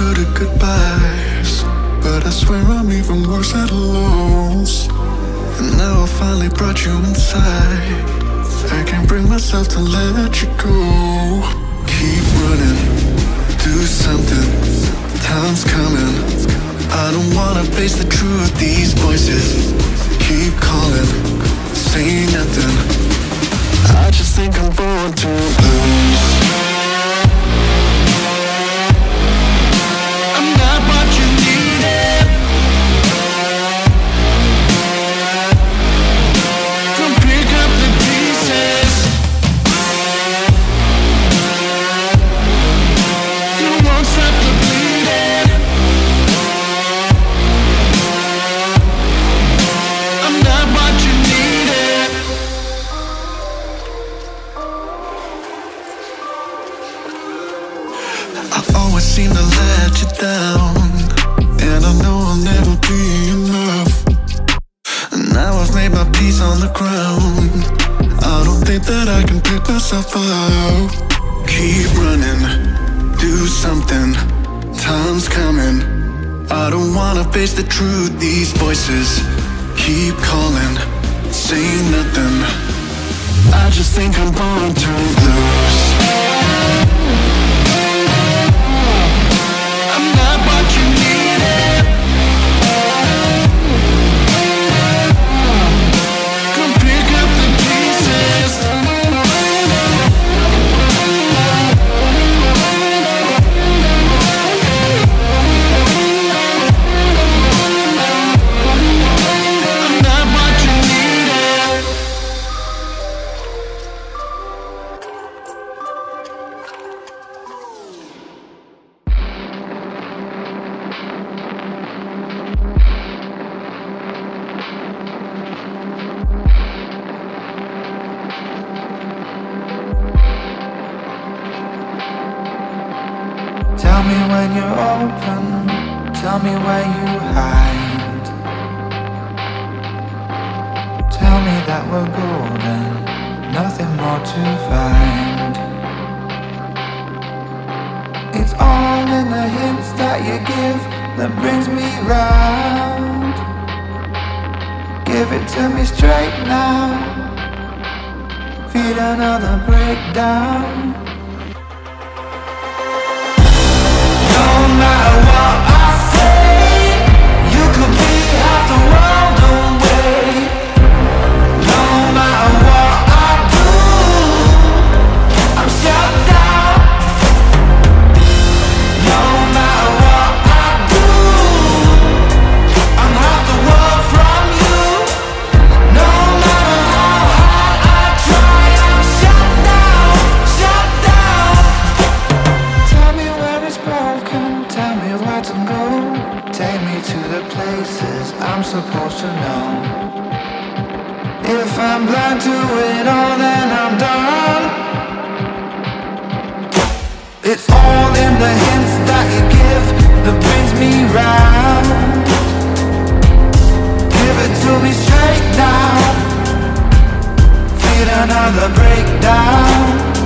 good at goodbyes But I swear I'm even worse at a loss. And now I finally brought you inside. I can't bring myself to let you go. Keep running, do something. Time's coming. I don't wanna face the truth, these voices Keep calling, say nothing. I just think I'm born to lose. wanna face the truth. These voices keep calling Say nothing. I just think I'm born to lose down I'm done. It's all in the hints that you give That brings me round. Give it to me straight now. Another breakdown.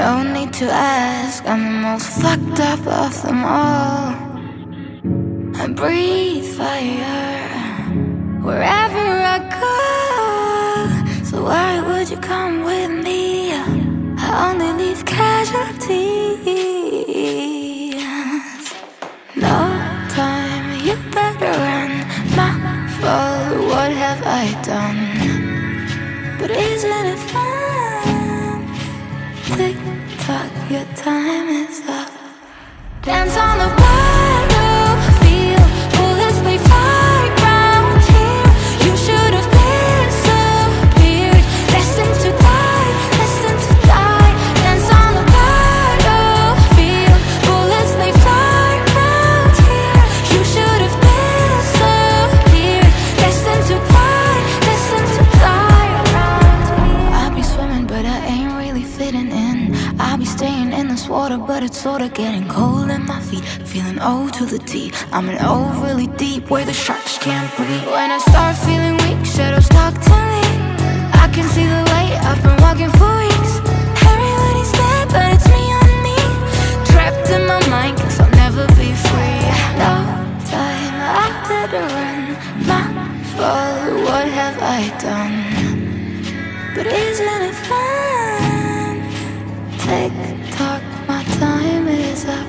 No need to ask, I'm the most fucked up of them all. I breathe fire wherever I go. So why would you come with me? I only leave casualties. No time, you better run. My fault, what have I done? But isn't it time is up. Dance on the Sort of getting cold in my feet Feeling old to the T. I'm an overly deep Where the sharks can't breathe. When I start feeling weak Shadows talk to me I can see the light I've been walking for weeks. Everybody's dead But it's me on me. Trapped in my mind Cause I'll never be free. No time after the run. My fault What have I done? But isn't it fun? Tick tock time is up.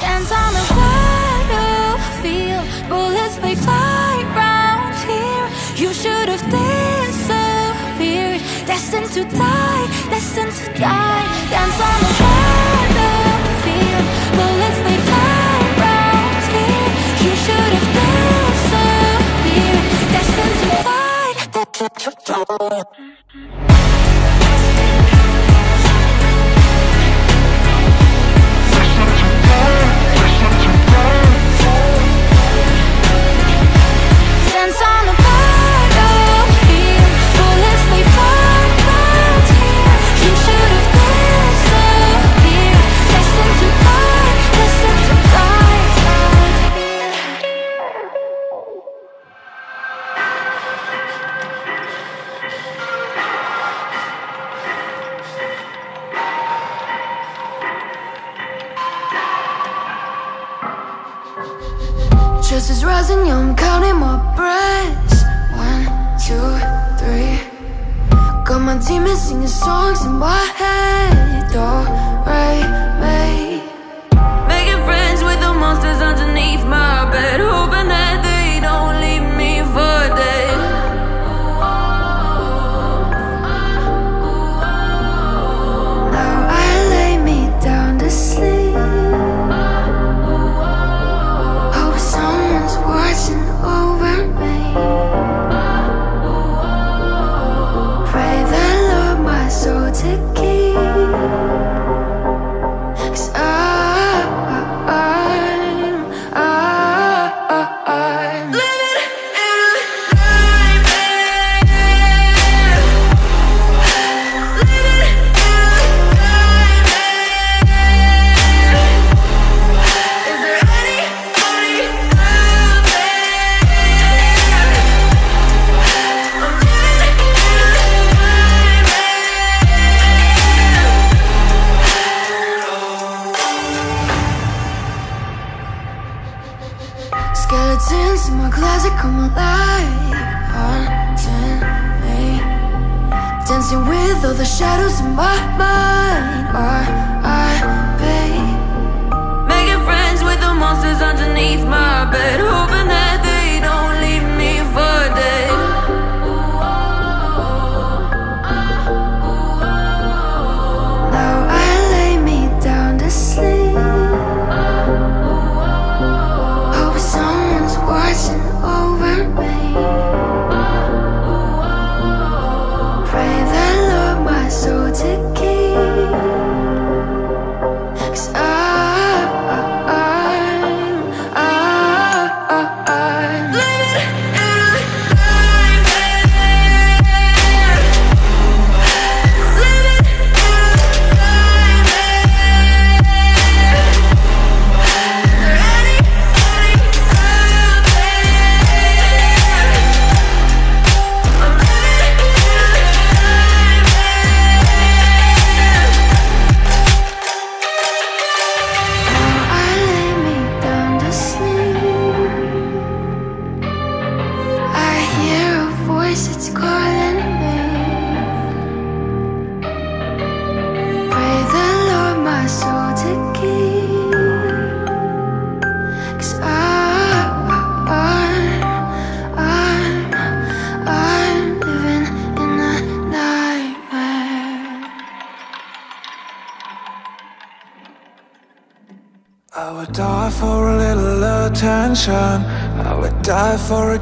Dance on the battlefield. Bullets, they fly round here. You should have disappeared. Destined to die, destined to die. Dance on the battlefield. Bullets, they fly round here. You should have disappeared. Destined to die.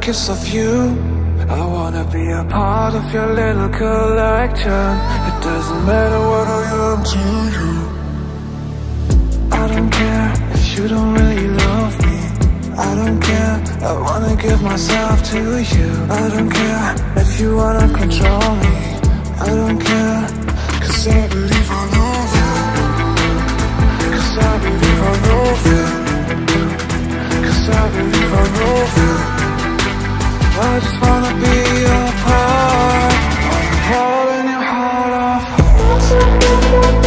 Kiss of you. I wanna be a part of your little collection. It doesn't matter what I am to you. I don't care if you don't really love me. I don't care, I wanna give myself to you. I don't care if you wanna control me. I don't care, cause I believe I love you. Cause I believe I love you Cause I believe I love you I just wanna be a part your heart of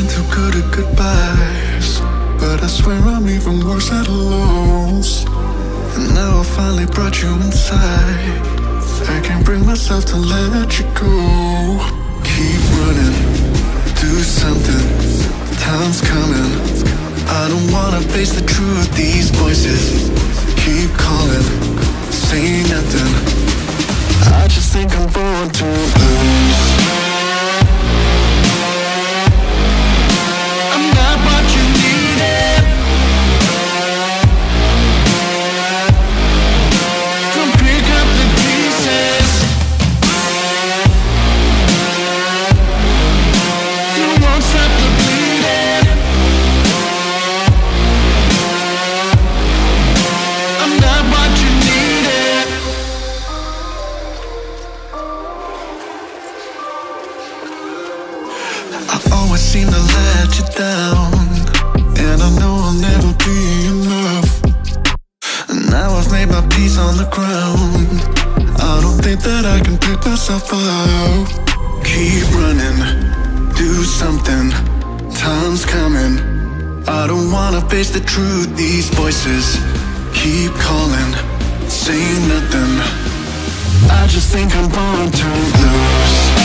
been too good at goodbyes But I swear I'm even worse at a loss And now I finally brought you inside. I can't bring myself to let you go. Keep running, do something. Time's coming. I don't wanna face the truth, these voices Keep calling, say nothing. I just think I'm born to lose. something, time's coming. I don't wanna face the truth, these voices keep calling Say nothing, I just think I'm born to lose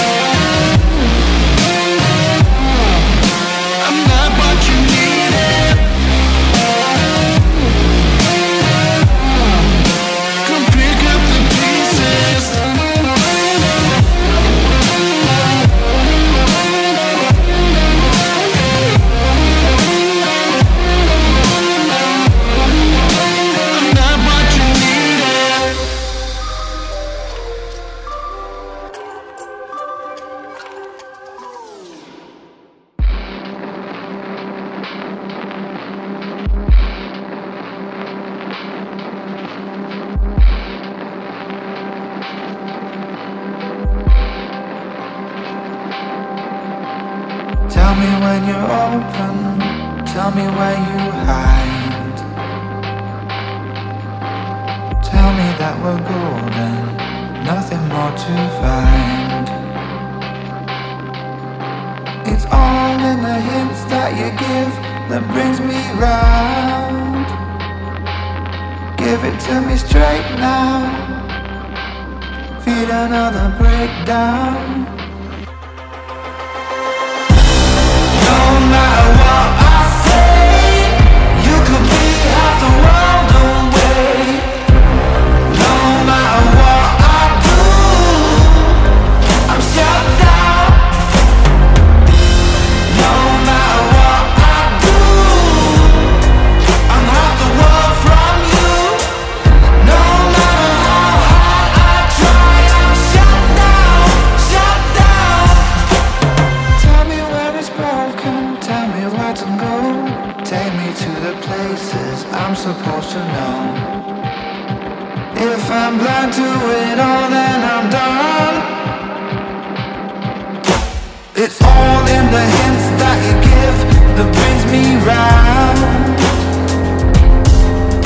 the hints that you give that brings me round.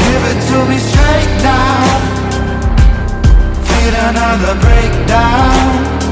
Give it to me straight now. Feel another breakdown.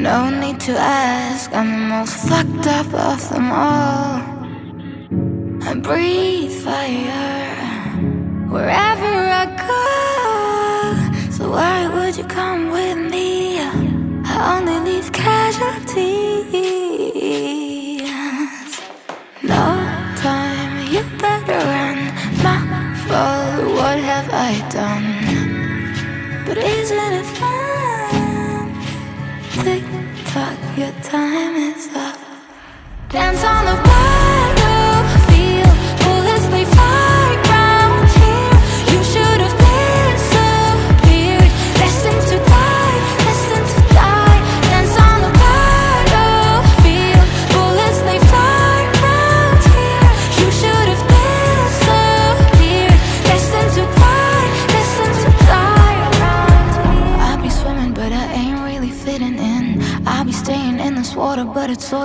No need to ask, I'm the most fucked up of them all. I breathe fire wherever I go. So why would you come with me? I only leave casualties. No time, you better run. My fault, what have I done? But isn't it fun? good timing.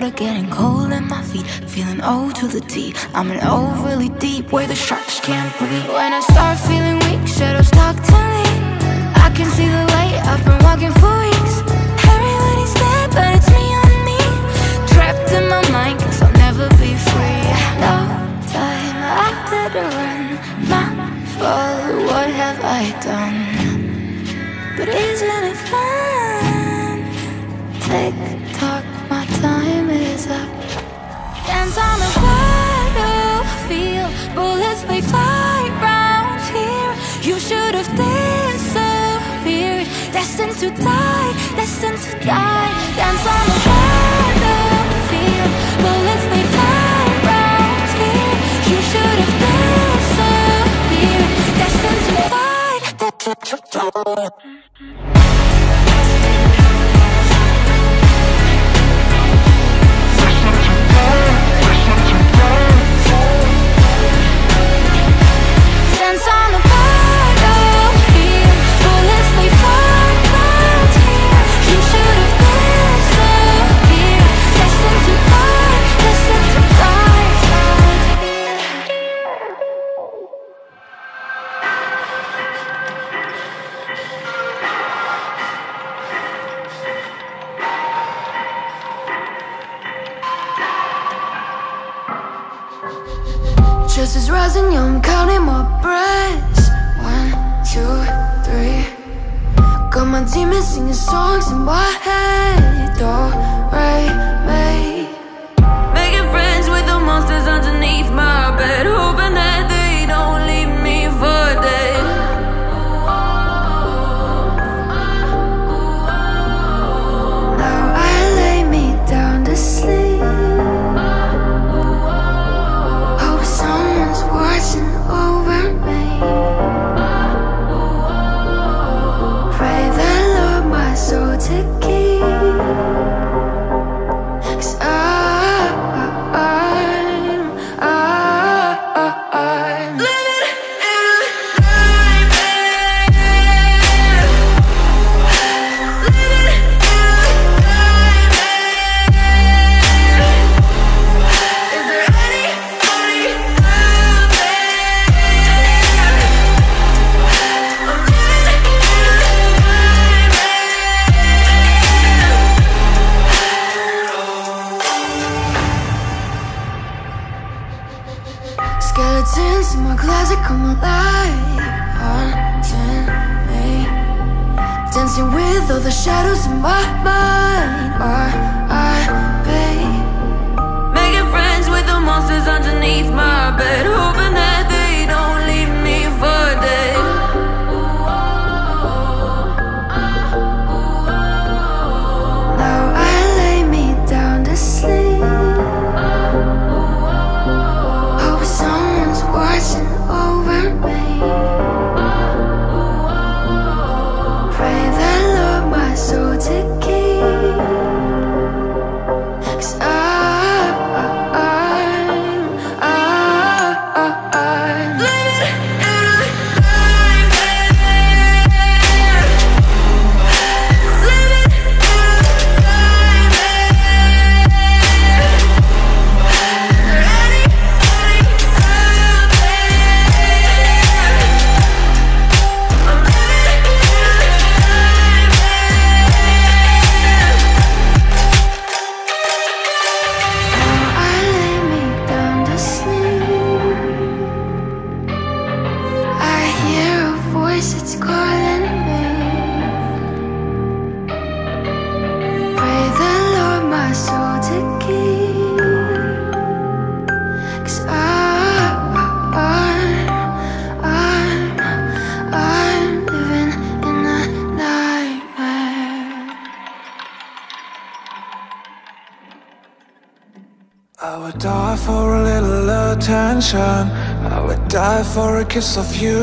water getting cold in my feet Feeling old to the T. I'm an old really deep where the sharks can't breathe. When I start feeling weak, shadows talk to me I can see the light, I've been walking for weeks. Everybody's dead, but it's me on me. Trapped in my mind, cause I'll never be free. No time after the run My fault, what have I done? But isn't it fun? Take dance on battlefield. Bullets fly round here. You should have disappeared. Destined to die, destined to die. Dance on battlefield. Bullets fly round here. You should have disappeared. Destined to die. kiss of you.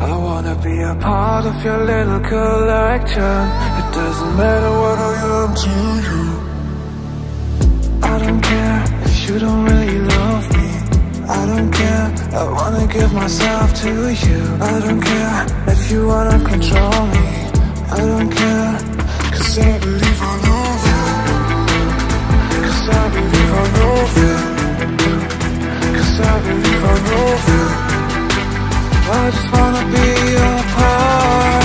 I wanna be a part of your little collection. It doesn't matter what I am to you. I don't care if you don't really love me. I don't care, I wanna give myself to you. I don't care if you wanna control me. I don't care, cause I believe I know you. Cause I believe I know you. Cause I believe I know you. I just wanna be a part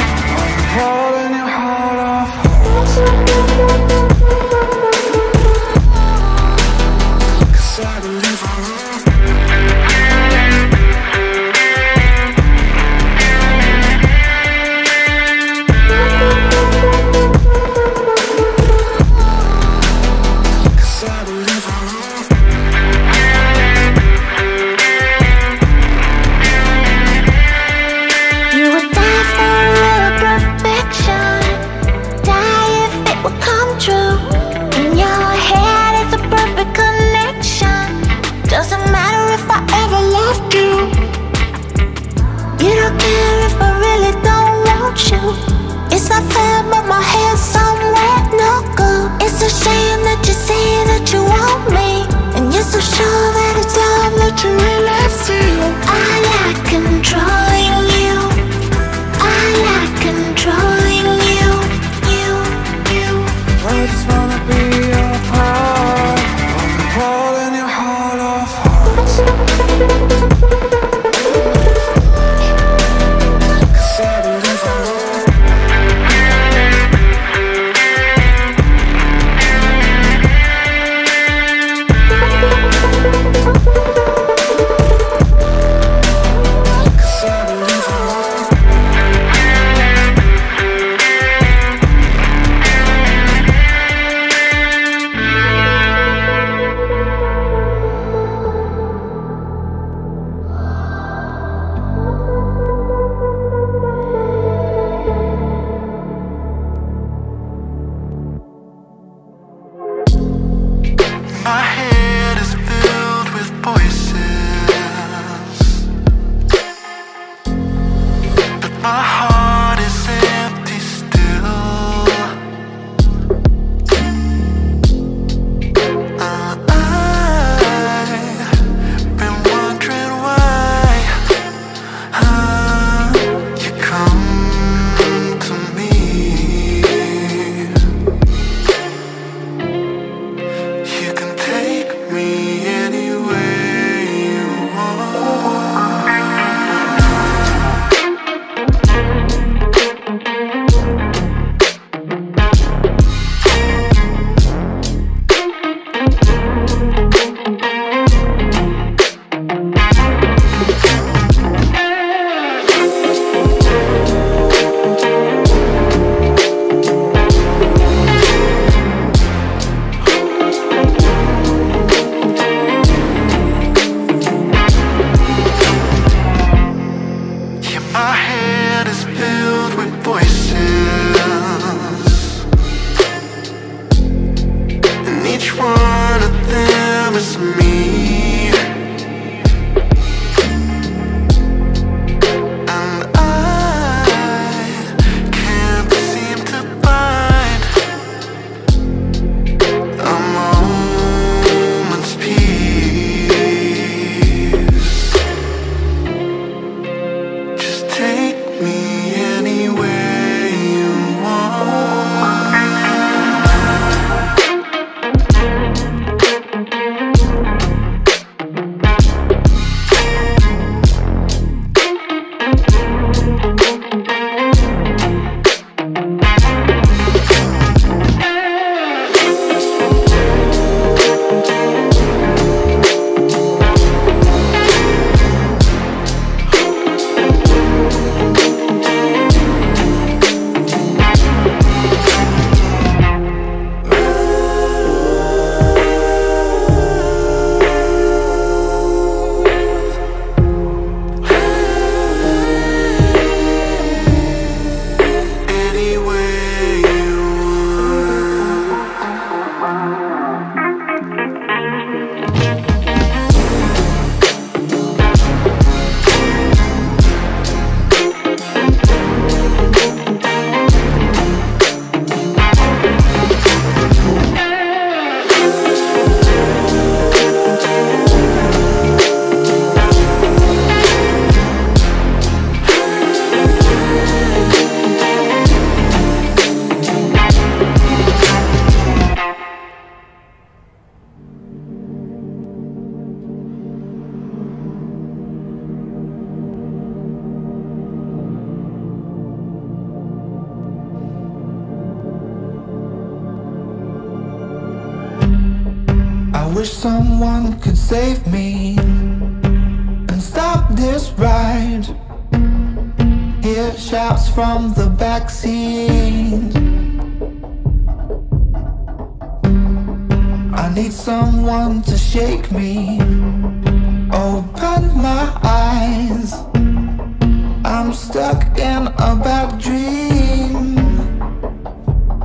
stuck in a bad dream.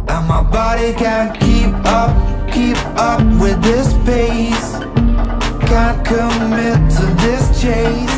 And my body can't keep up, keep up with this pace. Can't commit to this chase.